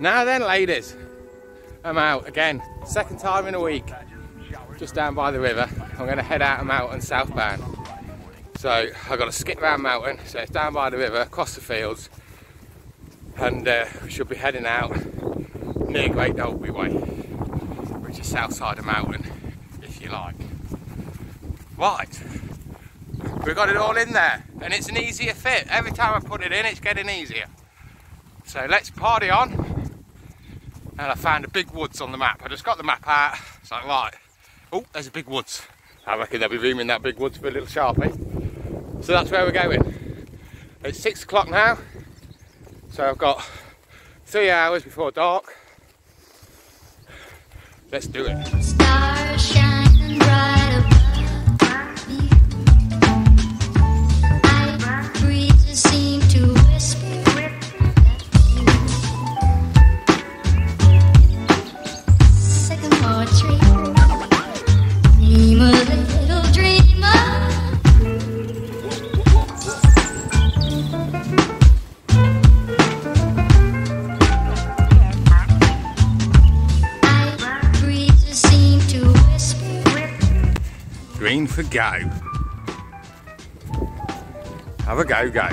Now then, ladies, I'm out again. Second time in a week. Just down by the river. I'm going to head out of Melton southbound. So I've got to skip around Melton. So it's down by the river, across the fields. And uh, we should be heading out near Great Dalby Way, which is south side of Melton, if you like. Right. We've got it all in there. And it's an easier fit. Every time I put it in, it's getting easier. So let's party on. And I found a big woods on the map. I just got the map out. It's like, right, oh, there's a big woods. I reckon there'll be room in that big woods for a little sharpie. So that's where we're going. It's six o'clock now. So I've got three hours before dark. Let's do it. Go. Have a go, go.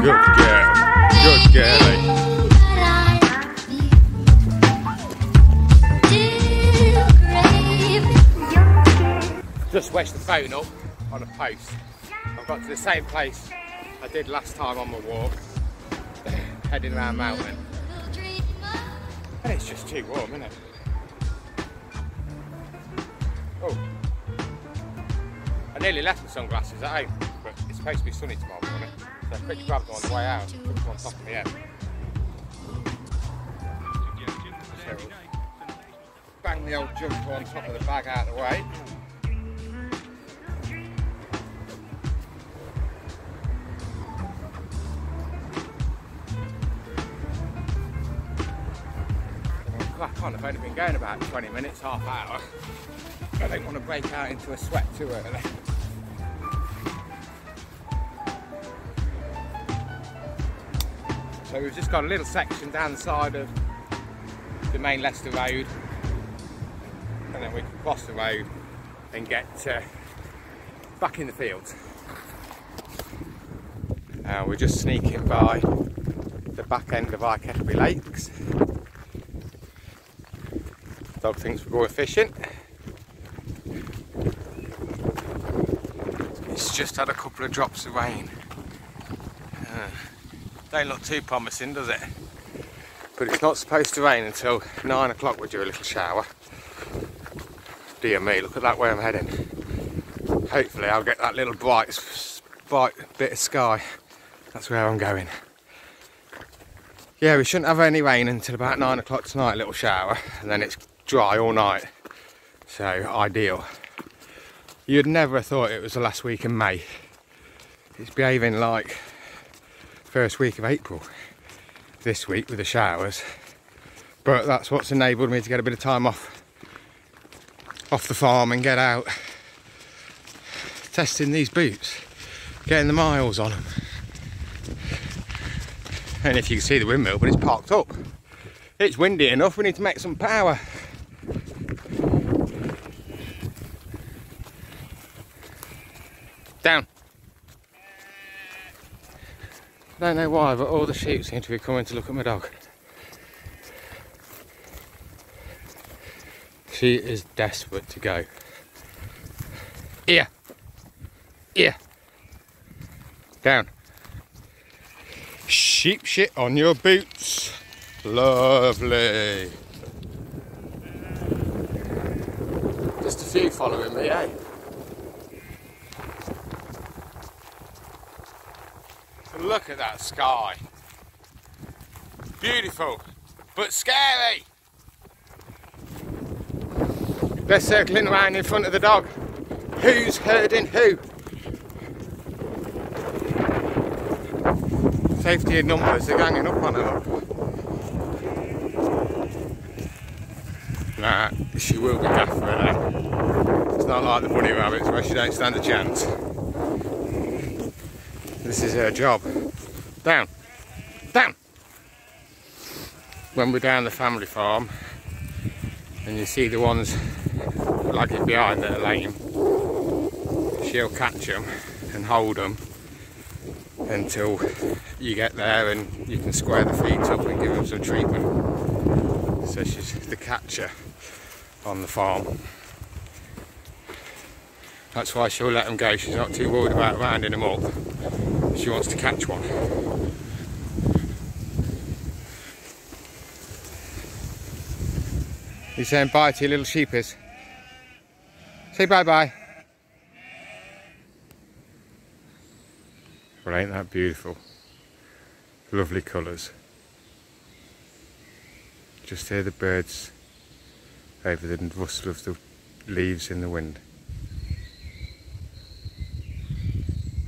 Good girl. Good girlie. Just wedged the phone up on a post. I've got to the same place I did last time on my walk, heading around Melton. It's just too warm, isn't it? Oh. I nearly left my sunglasses at home, but it's supposed to be sunny tomorrow morning. So I quickly grabbed them on the way out, put them on top of my head. So, bang the old jumper on top of the bag out of the way. Crack on. I've only been going about 20 minutes, half hour. I don't want to break out into a sweat too early. So we've just got a little section down the side of the main Leicester Road and then we can cross the road and get uh, back in the fields. Uh, we're just sneaking by the back end of Eye Kettleby Lakes. Dog thinks we're going fishing. It's just had a couple of drops of rain. Uh, don't look too promising, does it? But it's not supposed to rain until nine o'clock. We do a little shower. Dear me, look at that way I'm heading. Hopefully, I'll get that little bright, bright bit of sky. That's where I'm going. Yeah, we shouldn't have any rain until about nine o'clock tonight. A little shower, and then it's dry all night. So ideal. You'd never have thought it was the last week in May. It's behaving like first week of April this week with the showers. But that's what's enabled me to get a bit of time off off the farm and get out testing these boots, getting the miles on them. And if you can see the windmill, but it's parked up. It's windy enough, we need to make some power. Down. I Don't know why, but all the sheep seem to be coming to look at my dog. She is desperate to go. Here. Here. Down. Sheep shit on your boots. Lovely. Just a few following me, eh? Look at that sky. Beautiful, but scary. They're circling around in front of the dog. Who's herding who? Safety in numbers, they're ganging up on her. Nah, she will be daft for her. It's not like the bunny rabbits where she don't stand a chance. This is her job. Down. Down. When we're down the family farm and you see the ones lagging behind that are lame, she'll catch them and hold them until you get there and you can square the feet up and give them some treatment. So she's the catcher on the farm. That's why she'll let them go. She's not too worried about rounding them up. She wants to catch one. You saying bye to your little sheepies? Say bye bye. Well, ain't that beautiful? Lovely colours. Just hear the birds over the rustle of the leaves in the wind.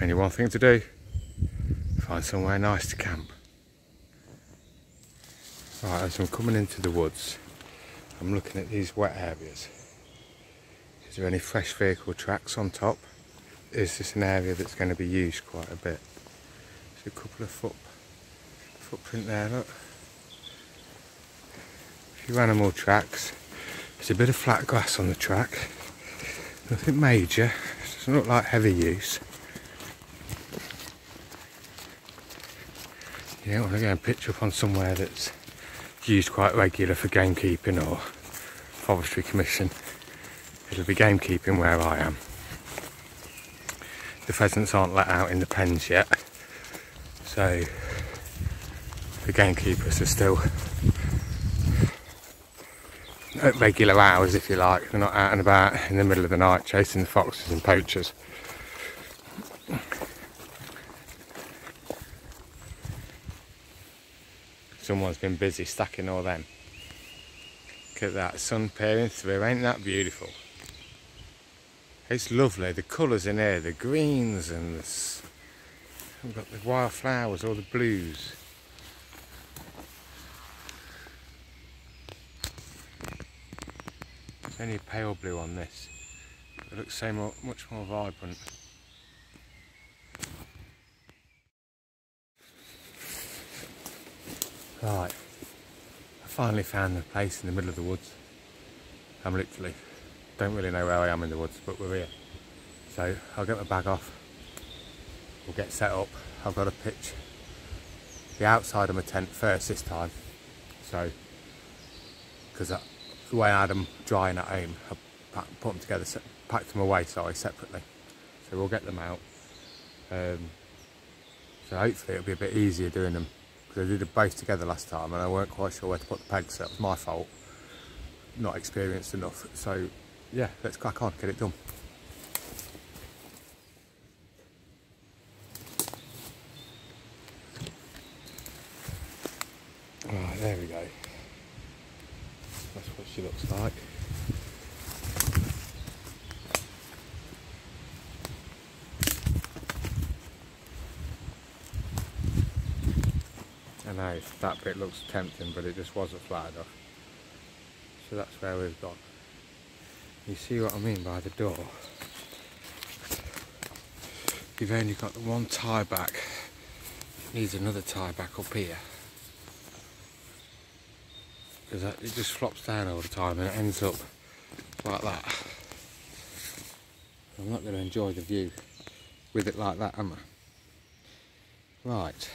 Only one thing to do find somewhere nice to camp. Right, as I'm coming into the woods, I'm looking at these wet areas. Is there any fresh vehicle tracks on top? Is this an area that's going to be used quite a bit? There's a couple of foot footprint there, look. A few animal tracks. There's a bit of flat grass on the track. Nothing major. Doesn't look like heavy use. You don't want to go and pitch up on somewhere that's used quite regular for gamekeeping or forestry commission. It'll be gamekeeping where I am. The pheasants aren't let out in the pens yet, so the gamekeepers are still at regular hours, if you like. They're not out and about in the middle of the night chasing the foxes and poachers. Someone's been busy stacking all them. Look at that sun peering through, ain't that beautiful? It's lovely, the colours in here, the greens and the, we've got the wild flowers, all the blues. It's only pale blue on this. It looks so much more vibrant. Right, I finally found the place in the middle of the woods. I'm literally, don't really know where I am in the woods, but we're here. So I'll get my bag off, we'll get set up. I've got to pitch the outside of my tent first this time. So, because the way I had them drying at home, I put them together, packed them away, sorry, separately. So we'll get them out. Um, so hopefully it'll be a bit easier doing them because I did them both together last time and I weren't quite sure where to put the pegs. So that was my fault. Not experienced enough. So yeah, let's crack on, get it done. Right, there we go. That's what she looks like. I know that bit looks tempting, but it just wasn't flat enough. So that's where we've gone. You see what I mean by the door? You've only got the one tie back. Needs another tie back up here. Because it just flops down all the time and it ends up like that. I'm not going to enjoy the view with it like that, am I? Right.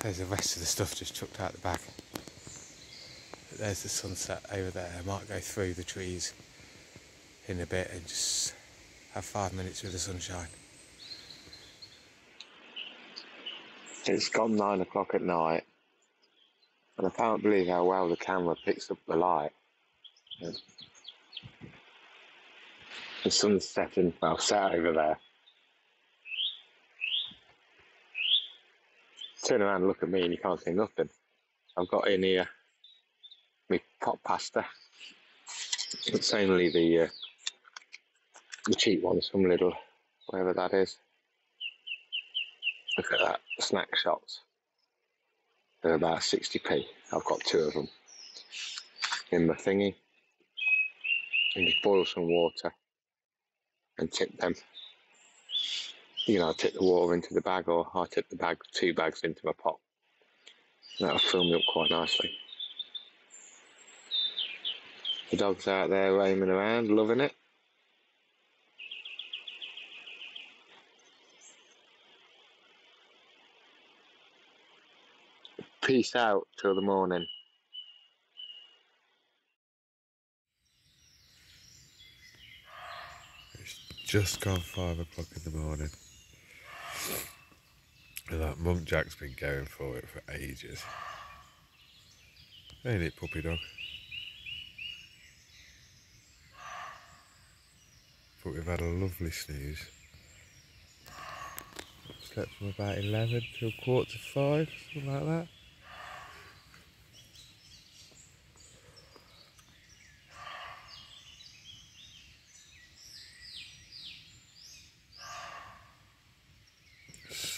There's the rest of the stuff just chucked out the back. There's the sunset over there. I might go through the trees in a bit and just have five minutes with the sunshine. It's gone nine o'clock at night, and I can't believe how well the camera picks up the light. The sun's setting, well, set over there. Turn around and look at me, and you can't see nothing. I've got in here my pot pasta. It's only the uh, the cheap ones from Lidl, whatever that is. Look at that, snack shots. They're about 60p. I've got two of them in my thingy. And just boil some water and tip them. You know, I tip the water into the bag or I tip the bag, two bags into my pot. That'll fill me up quite nicely. The dog's out there roaming around, loving it. Peace out till the morning. It's just gone five o'clock in the morning. That muntjac's been going for it for ages. Ain't it, puppy dog? But we've had a lovely snooze. Slept from about 11 till quarter to 5, something like that.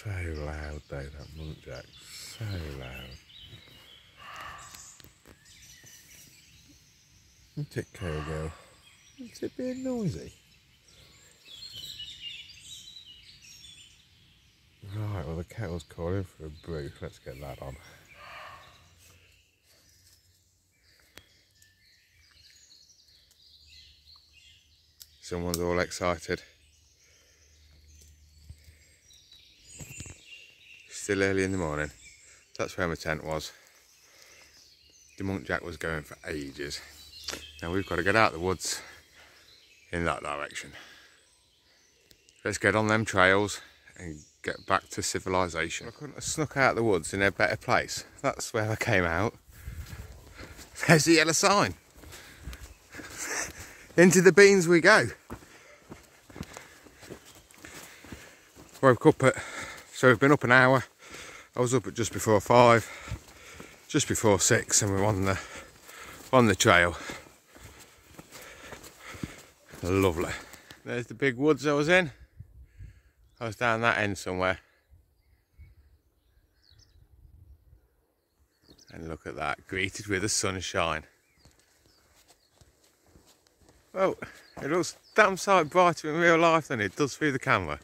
So loud though, that muntjac. So loud. Isn't it, Kale Girl? Is it being noisy? Right, well the kettle's calling for a brew. Let's get that on. Someone's all excited. Still early in the morning. That's where my tent was. The jack was going for ages. Now we've got to get out of the woods in that direction. Let's get on them trails and get back to civilization. I couldn't have snuck out of the woods in a better place. That's where I came out. There's the yellow sign. Into the beans we go. Woke up at, so we've been up an hour. I was up at just before five, just before six, and we're on the on the trail. Lovely. There's the big woods I was in. I was down that end somewhere. And look at that, greeted with the sunshine. Well, it looks damn sight brighter in real life than it does through the camera.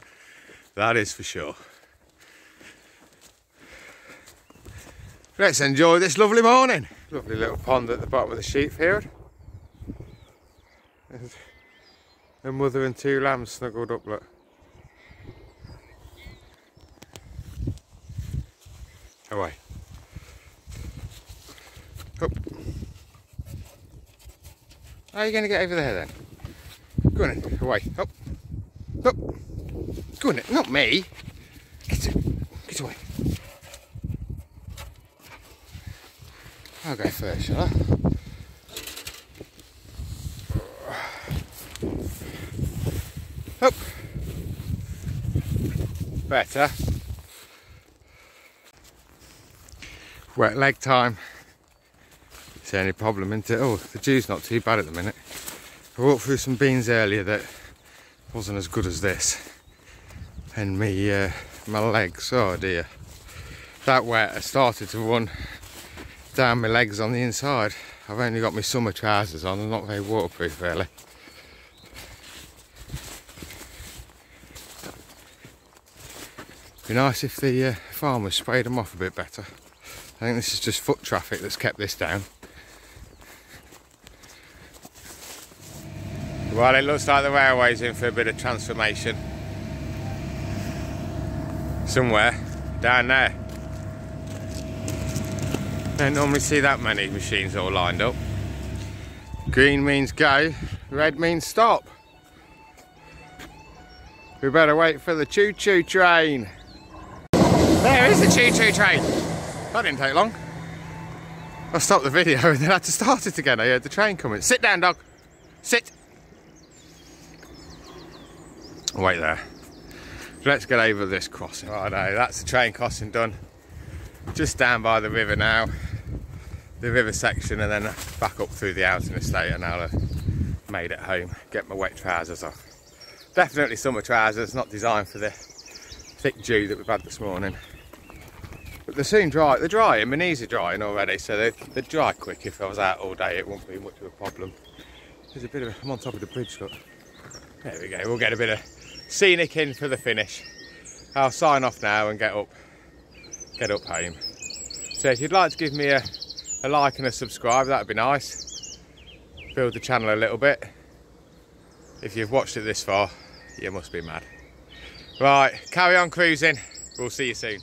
That is for sure. Let's enjoy this lovely morning. Lovely little pond at the bottom of the sheep field. A mother and two lambs snuggled up, look. Away. Up. How are you going to get over there then? Go on in. Away. Up. Up. Go on in. Not me. Get. Get away. I'll go first, shall I? Better. Wet leg time. It's the only problem, isn't it? Oh, the dew's not too bad at the minute. I walked through some beans earlier that wasn't as good as this. And me, uh, my legs, oh dear. That wet, I started to run down my legs on the inside. I've only got my summer trousers on, I'm not very waterproof really. Be nice if the uh, farmers sprayed them off a bit better. I think this is just foot traffic that's kept this down. Well, it looks like the railway's in for a bit of transformation. Somewhere down there. Don't normally see that many machines all lined up. Green means go, red means stop. We better wait for the choo-choo train. There is the choo-choo train. That didn't take long. I stopped the video and then had to start it again. I heard the train coming. Sit down, dog. Sit. Oh, wait there. Let's get over this crossing. Right, no, that's the train crossing done. Just down by the river now. The river section and then back up through the housing estate and I'll have made it home. Get my wet trousers off. Definitely summer trousers, not designed for the thick dew that we've had this morning. But they're soon dry. They're drying. My knees are drying already, so they they dry quick. If I was out all day, it wouldn't be much of a problem. There's a bit of. I'm on top of the bridge. Look. There we go. We'll get a bit of scenic in for the finish. I'll sign off now and get up, get up home. So if you'd like to give me a, a like and a subscribe, that'd be nice. Build the channel a little bit. If you've watched it this far, you must be mad. Right, carry on cruising. We'll see you soon.